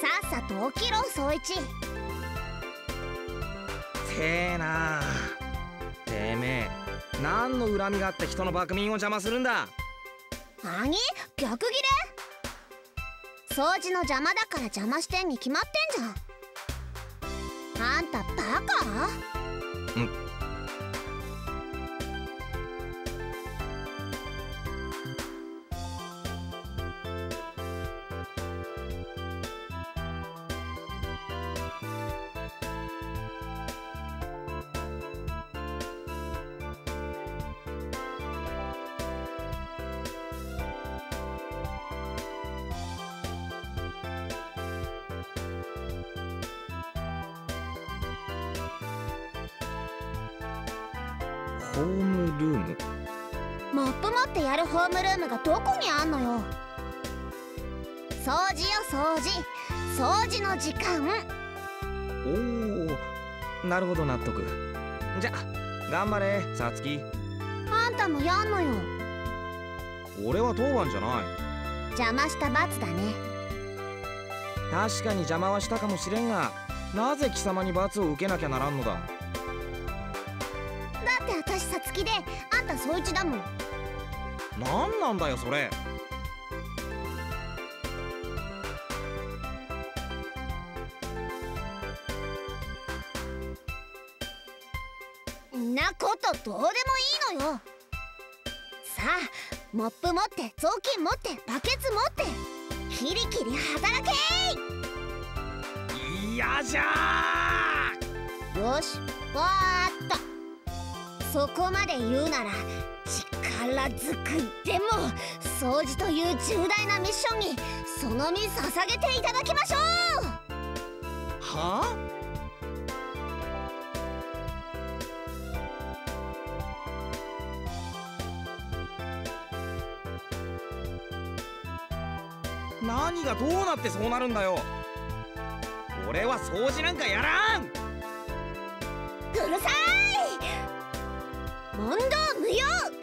さっさと起きろ総一。せえなてめえ何の恨みがあって人の爆眠を邪魔するんだ？何？逆ギレ？掃除の邪魔だから邪魔してんに決まってんじゃん。あんたバカ？うん掃除よ掃除。掃除の時間。おおなるほど納得。じゃ頑張れさつきあんたもやんのよ。俺は当番じゃない。邪魔した罰だね。確かに邪魔はしたかもしれんがなぜ貴様に罰を受けなきゃならんのだ。だって私さつきであんた総一だもん。何なんだよそれとどうでもいいのよ。さあモップ持って雑巾持ってバケツ持ってキリキリ働け嫌じゃよしわーっと。そこまで言うなら力ずくでも掃除という重大なミッションにその身捧げていただきましょう。はあ？何がどうなってそうなるんだよ。俺は掃除なんかやらん。うるさい。問答無用。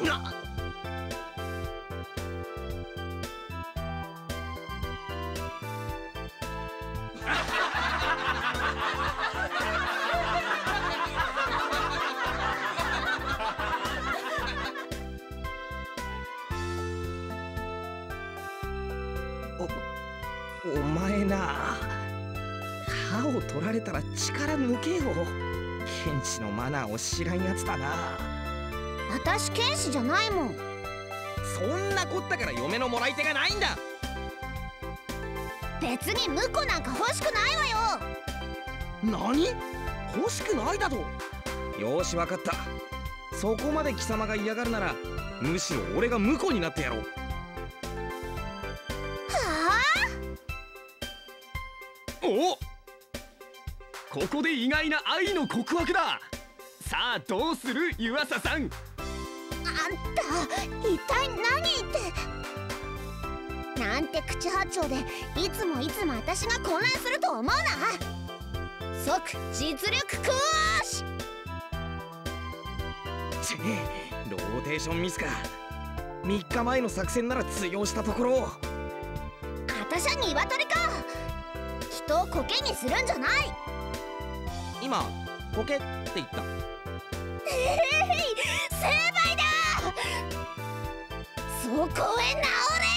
なっれたら力抜けよ剣士のマナーを知らんやつだな。私剣士じゃないもん。そんなこったから嫁のもらい手がないんだ。別に婿なんか欲しくないわよ。何？欲しくないだと？よーしわかった。そこまで貴様が嫌がるならむしろ俺が婿になってやろう。はおここで意外な愛の告白だ。さあどうする湯浅さん。ああんた一体何言って。なんて口八丁でいつもいつも私が混乱すると思うな。即実力行使。ちローテーションミスか。3日前の作戦なら通用したところ私は鶏か。人をコケにするんじゃない今コケって言った。えー成敗だそこへ直れ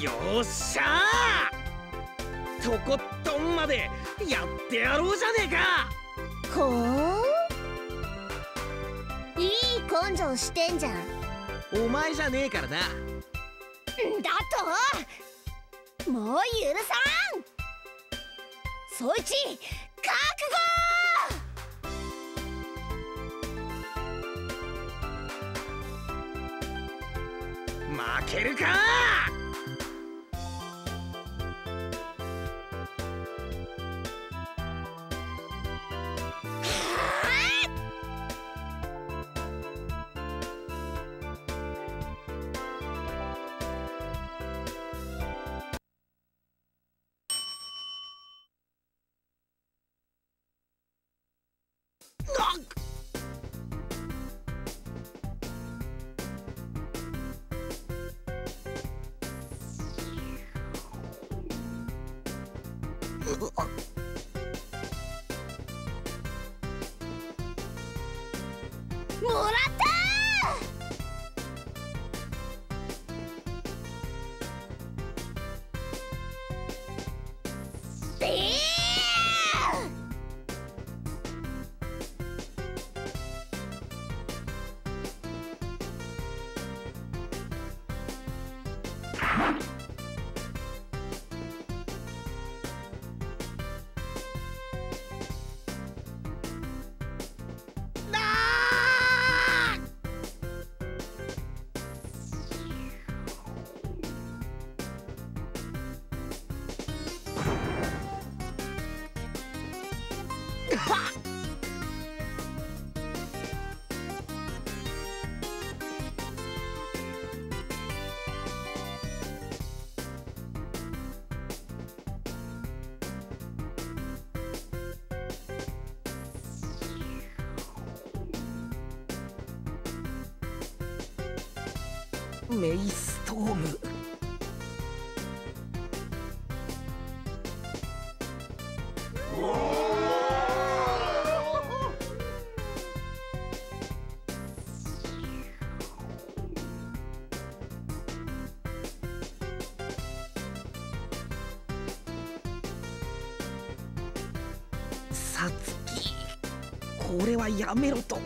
よっしゃー！とことんまでやってやろうじゃねえか！ほう？いい根性してんじゃん。お前じゃねえからな。だと？もう許さん！そいち覚悟！負けるか Uh, uh, uh. メイストーム。さつきこれはやめろと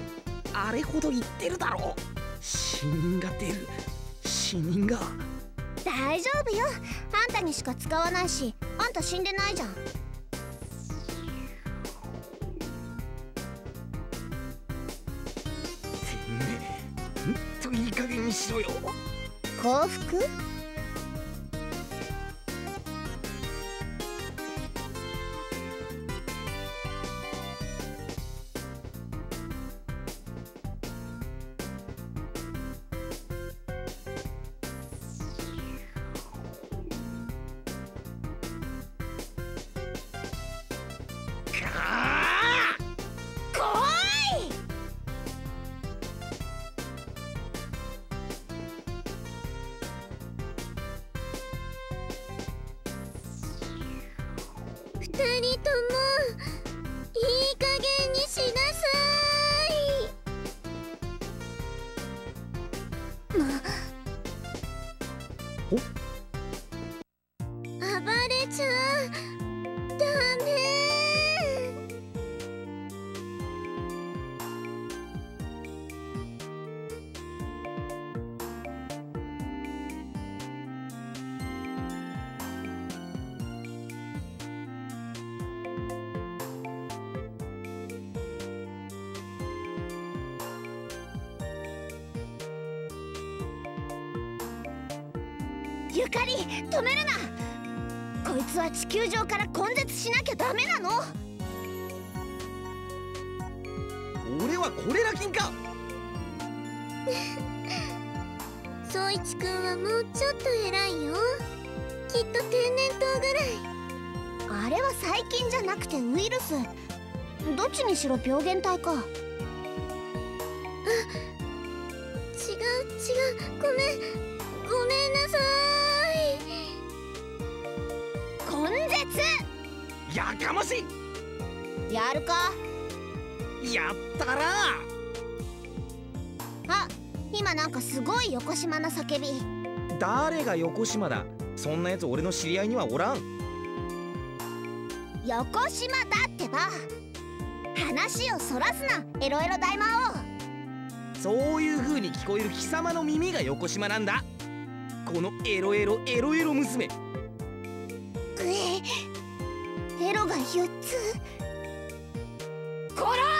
あれほど言ってるだろう。死人が出る。死人が。大丈夫よ。あんたにしか使わないしあんた死んでないじゃん。てめえんといい加減にしろよ。幸福？ 어? ゆかり止めるな。こいつは地球上から根絶しなきゃダメなの。俺はコレラ菌か宗一くんはもうちょっと偉いよ。きっと天然痘ぐらい。あれは細菌じゃなくてウイルス。どっちにしろ病原体かやかましい。やるか。やったら。あ今なんかすごい横島な叫び。誰が横島だ？そんなやつ俺の知り合いにはおらん。横島だってば。話をそらすな。エロエロ大魔王。そういう風に聞こえる貴様の耳が横島なんだ。このエロエロエロエロ娘は4つ。こら！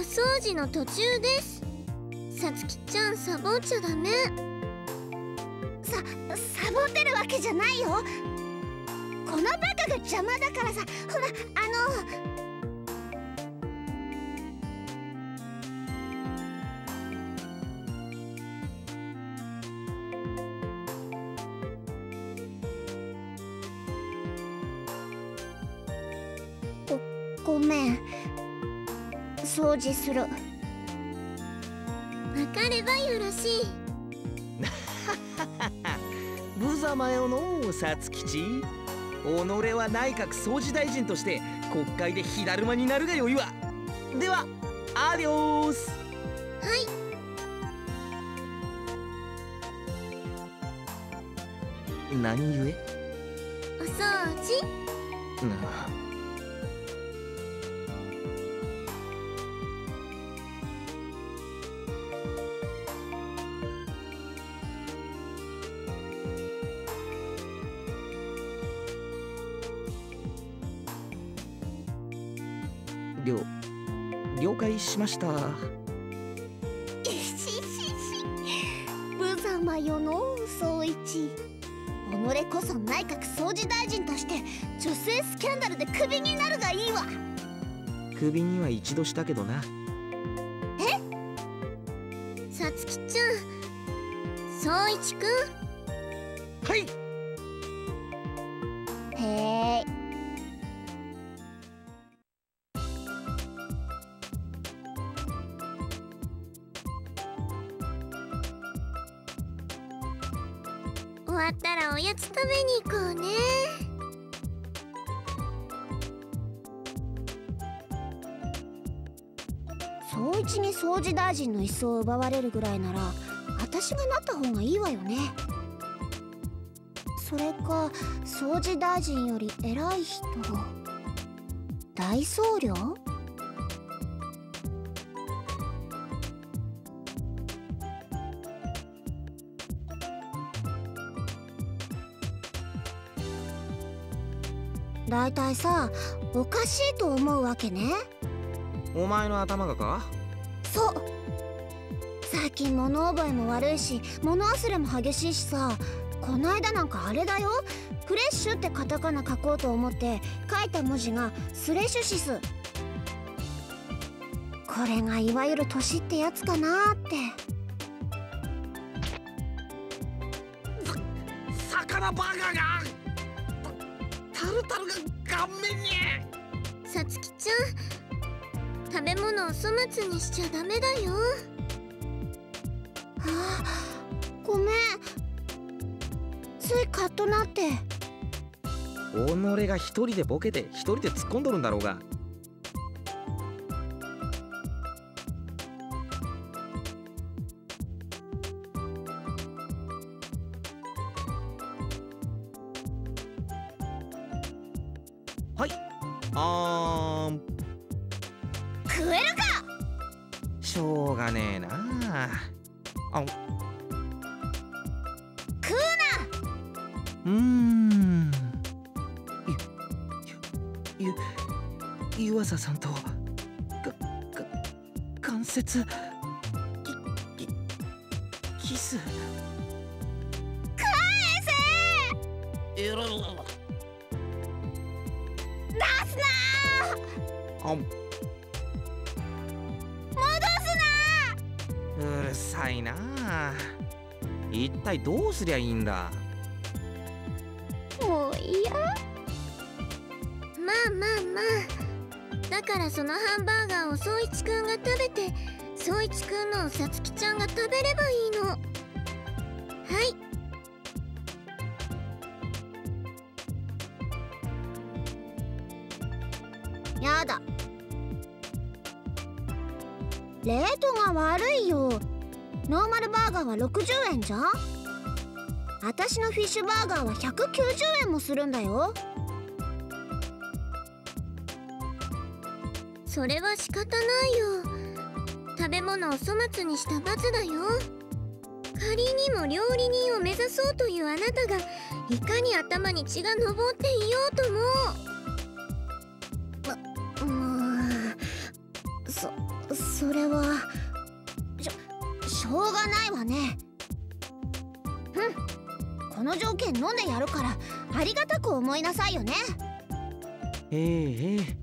掃除の途中です。さつきちゃんサボっちゃダメ。さサボってるわけじゃないよ。このバカが邪魔だからさ。ほらあのする。わかればよろしい。無様よのさつきち。己は内閣総理大臣として国会で火だるまになるがよいわ。ではアディオース。はい。何故？お掃除？なあました。無様よの総一己こそ内閣総理大臣として女性スキャンダルでクビになるがいいわ。クビには一度したけどな。え？さつきちゃん。総一くんわったらおやつ食べに行こうね。総一に掃除大臣の椅子を奪われるぐらいなら私がなった方がいいわよね。それか掃除大臣より偉い人。大僧侶？だいたいさおかしいと思うわけね。お前の頭がか？そう。最近物覚えも悪いし物忘れも激しいしさ。こないだなんかあれだよ。フレッシュってカタカナ書こうと思って書いた文字がスレシュシス。これがいわゆる年ってやつかなって。魚バーガーがタルタルが顔面にさつきちゃん食べ物を粗末にしちゃダメだよ。あごめん。ついカッとなって。己が一人でボケて一人で突っ込んどるんだろうが。うるさいな。一体どうすりゃいいんだ？もう嫌まあまあまあ。だからそのハンバーガーを宗一くんが食べて宗一くんのをさつきちゃんが食べればいいの。はい。ルバーガーは60円じゃ私のフィッシュバーガーは190円もするんだよ。それは仕方ないよ。食べ物を粗末にした罰だよ。仮にも料理人を目指そうというあなたがいかに頭に血が上っていようとも。の条件飲んでやるからありがたく思いなさいよね。ええええ。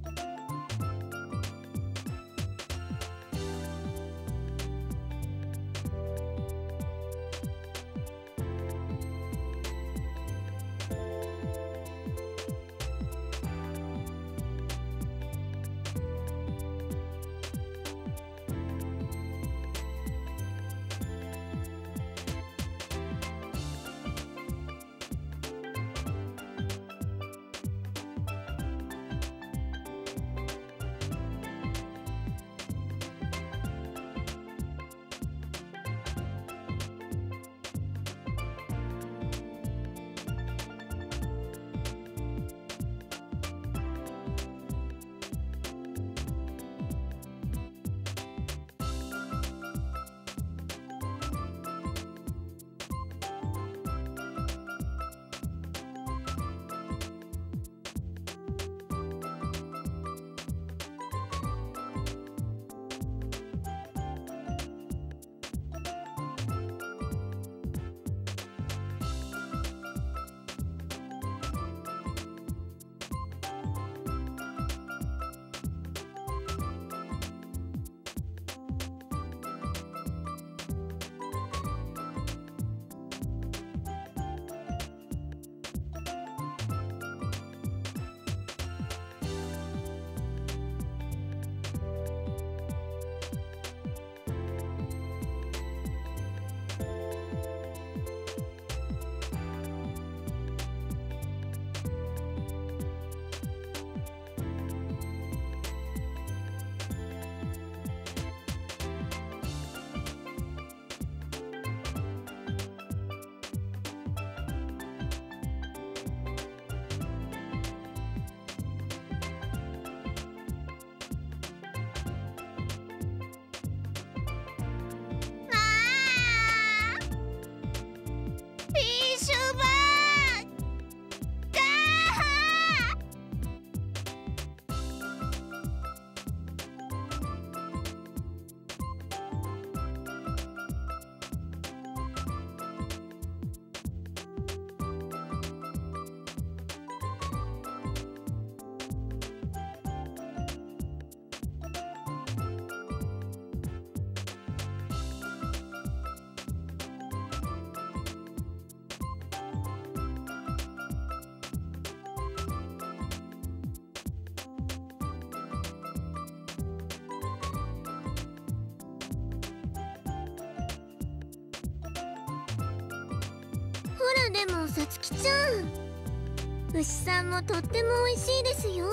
でもさつきちゃん。牛さんもとっても美味しいですよ。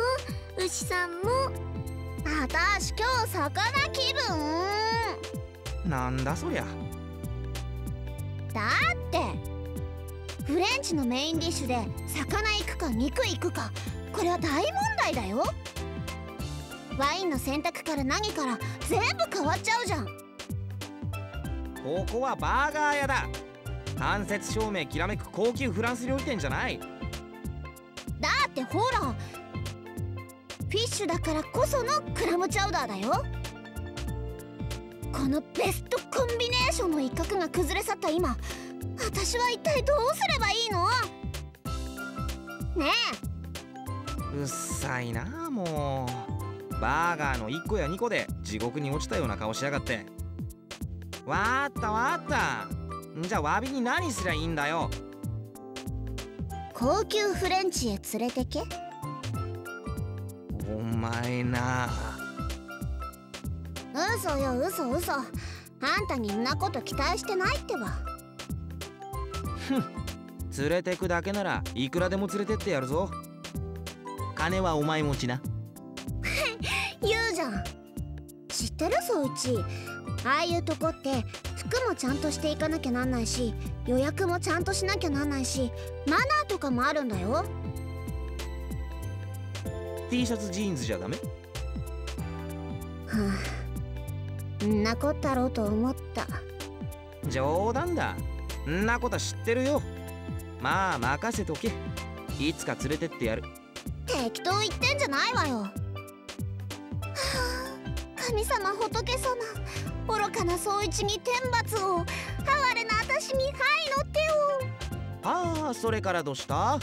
牛さんもあたし今日魚気分。なんだそりゃ。だってフレンチのメインディッシュで魚行くか肉行くかこれは大問来だよ。ワインの選択から何から全部変わっちゃうじゃん。ここはバーガー屋だ間接照明きらめく高級フランス料理店じゃない。だってほらフィッシュだからこそのクラムチャウダーだよ。このベストコンビネーションの一角が崩れ去った今私は一体どうすればいいの？ねうっさいなもう。バーガーの1個や2個で地獄に落ちたような顔しやがって。わーったわーったじゃあ詫びに何すりゃいいんだよ。え高級フレンチへ連れてけ。お前な。嘘よ嘘嘘。あんたにんなこと期待してないってば。連れてくだけならいくらでも連れてってやるぞ。金はお前持ちな。言うじゃん。知ってる？そういち。ああいうとこって服もちゃんとしていかなきゃなんないし予約もちゃんとしなきゃなんないしマナーとかもあるんだよ。T シャツジーンズじゃダメ？はあんなこったろうと思った。冗談だ。んなことは知ってるよ。まあ任せとけ。いつか連れてってやる。適当言ってんじゃないわよ。はあ神様仏様愚かな総一に天罰を哀れな私に愛の手を。ああそれからどうした？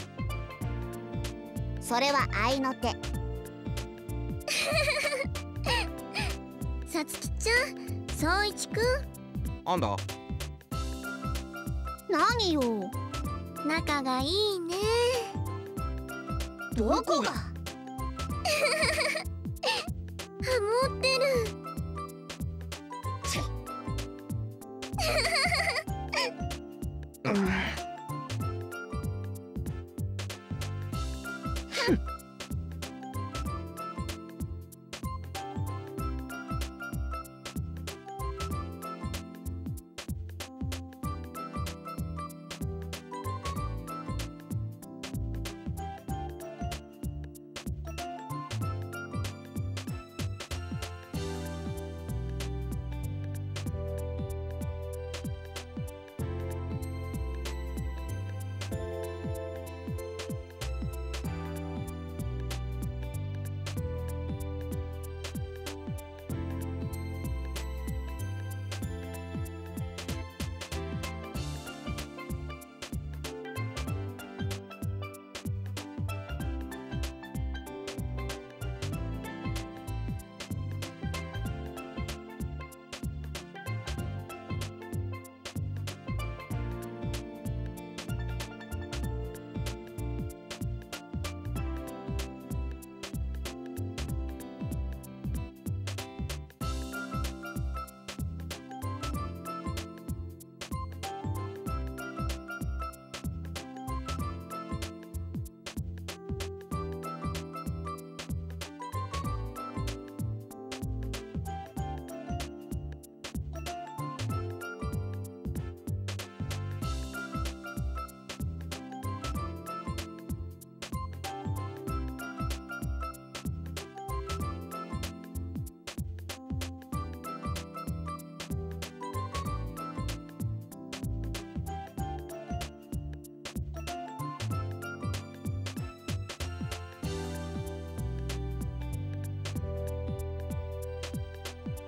それは愛の手。さつきちゃん総一くん。あんだ？何よ？仲がいいね。どこが？ハモってる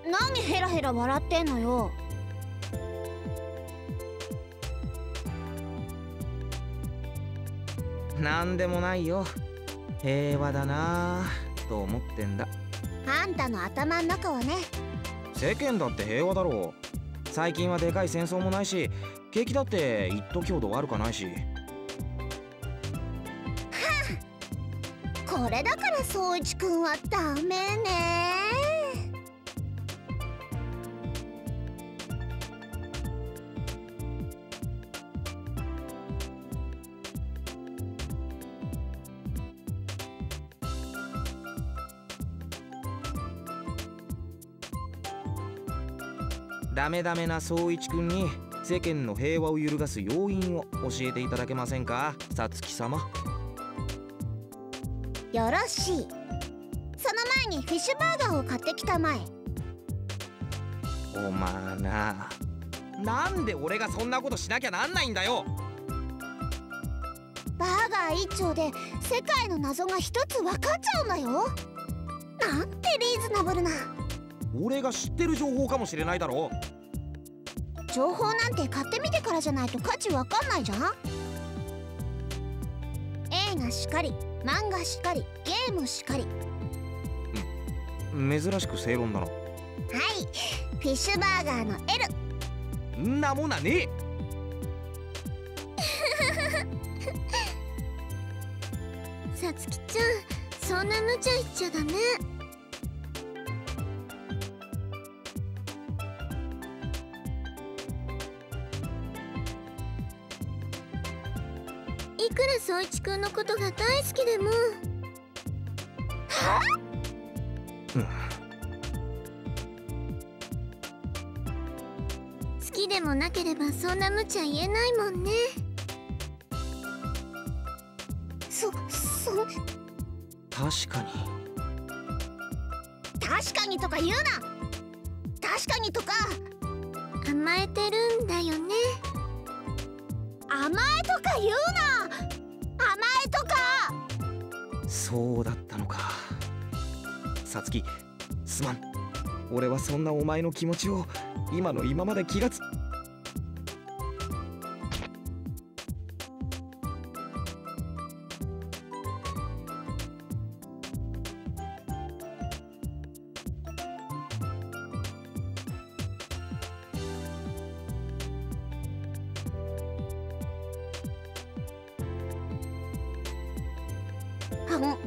何ヘラヘラ笑ってんのよ。なんでもないよ。平和だなぁと思ってんだ。あんたの頭ん中はね。世間だって平和だろう。最近はでかい戦争もないし景気だって一等強度悪かないし。これだから総一くんはダメねダメダメな総一くんに世間の平和を揺るがす要因を教えていただけませんか？さつき様。よろしい。前にフィッシュバーガーを買ってきたまえ。おまあな。なんで俺がそんなことしなきゃなんないんだよ。バーガー一丁で世界の謎が一つ分かっちゃうんだよ。なんてリーズナブルな俺が知ってる情報かもしれないだろ。情報なんて買ってみてからじゃないと価値わかんないじゃん。映画しかり漫画しかりゲームしかり。珍しく正論だな。はい。フィッシュバーガーの L んなもんなね。さつきちゃんそんな無茶言っちゃダメいくら宗一くんのことが大好きでも。は好きでもなければそんな無茶言えないもんね。そそ確かに。確かにとか言うな。確かにとか。甘えてるんだよね。甘えとか言うなそうだったのか。さつきすまん。俺はそんなお前の気持ちを今の今まで気がつあの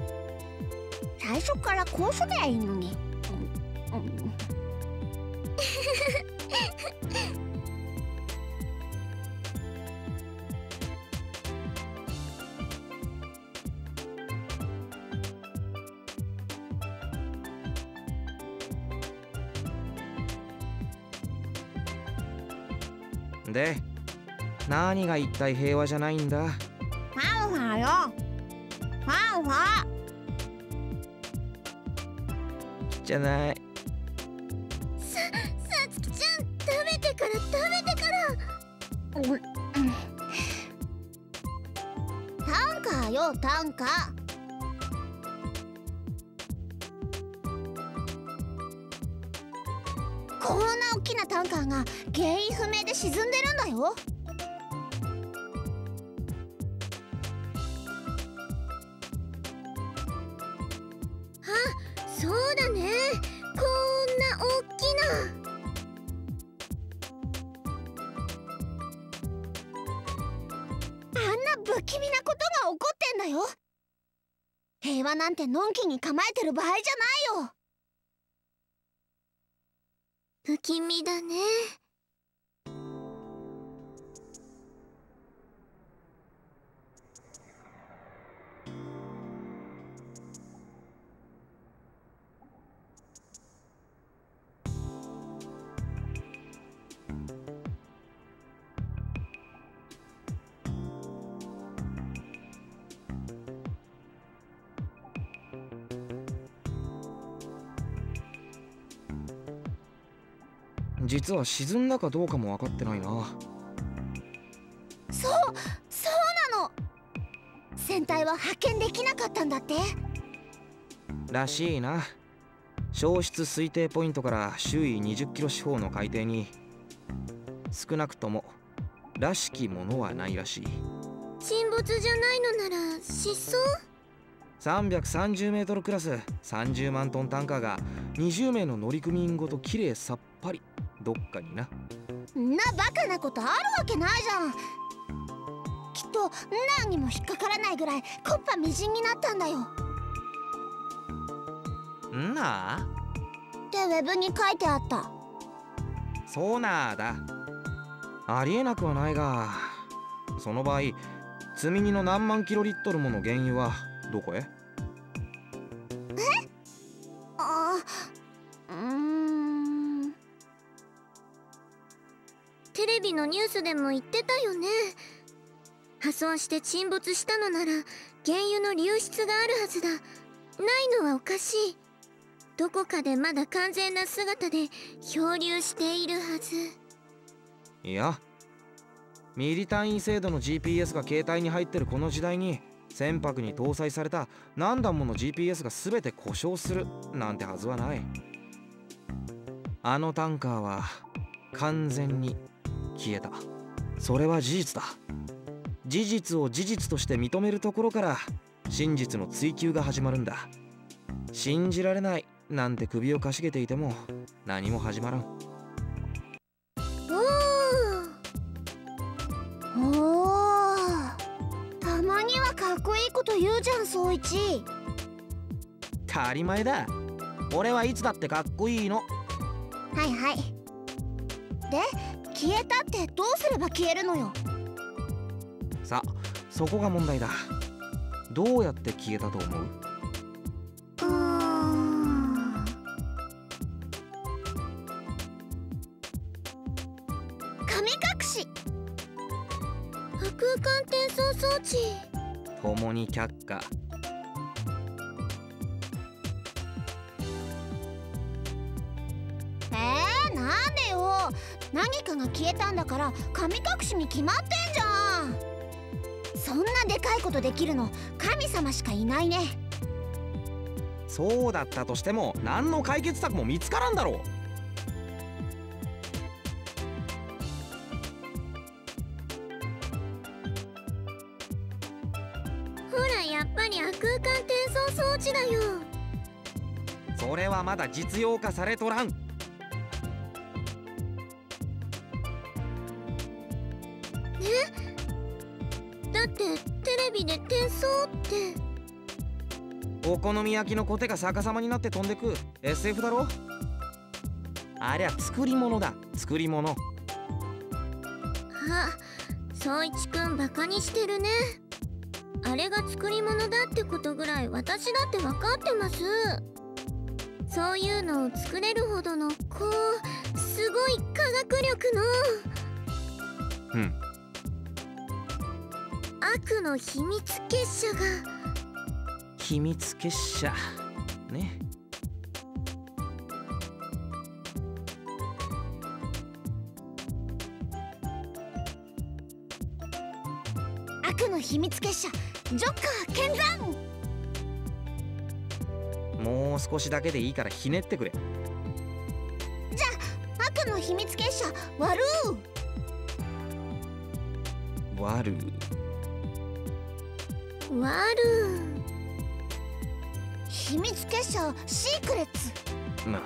最初からこうすりゃいいのに、うんうん。で何が一体平和じゃないんだ？じゃ不気味なことが起こってんだよ。平和なんてのんきに構えてる場合じゃないよ。不気味だね。実は沈んだかどうかも分かってないな。そうそうなの。船体は発見できなかったんだって。らしいな。消失推定ポイントから周囲20キロ四方の海底に。少なくともらしきものはないらしい。沈没じゃないのなら失踪？330メートルクラス30万トンタンカーが20名の乗組員ごときれいさっぱりどっかにな。んなバカなことあるわけないじゃん。きっと何にも引っかからないぐらいコッパみじんになったんだよ。んな？あってウェブに書いてあった。そうなーだ。ありえなくはないがその場合積み荷の何万キロリットルもの原油はどこへ？ュースでも言ってたよね。破損して沈没したのなら原油の流出があるはずだ。ないのはおかしい。どこかでまだ完全な姿で漂流しているはず。いや。ミリ単位精度の GPS が携帯に入ってるこの時代に船舶に搭載された何段もの GPS が全て故障するなんてはずはない。あのタンカーは完全に消えた。それは事実だ。事実を事実として認めるところから真実の追求が始まるんだ。信じられないなんて首をかしげていても何も始まらん。おー。おー。たまにはかっこいいこと言うじゃん総一。当たり前だ。俺はいつだってかっこいいの。はいはい。で消えたってどうすれば消えるのよ。さそこが問題だ。どうやって消えたと思う？うーん。神隠し。波空間転送装置。共に却下何かが消えたんだから神隠しに決まってんじゃん。そんなでかいことできるの神様しかいないね。そうだったとしても何の解決策も見つからんだろう。ほらやっぱり亜空間転送装置だよ。それはまだ実用化されとらんお好み焼きのコテが逆さまになって飛んでく。SF だろ？ありゃ作り物だ。作り物。あ宗一くんバカにしてるね。あれが作り物だってことぐらい私だって分かってます。そういうのを作れるほどのこうすごい科学力の。うん。悪の秘密結社が秘密結社。ね。悪の秘密結社。ジョッカー剣山！もう少しだけでいいからひねってくれ。悪の秘密結社ワルーワルワル秘密結社シークレッツ。な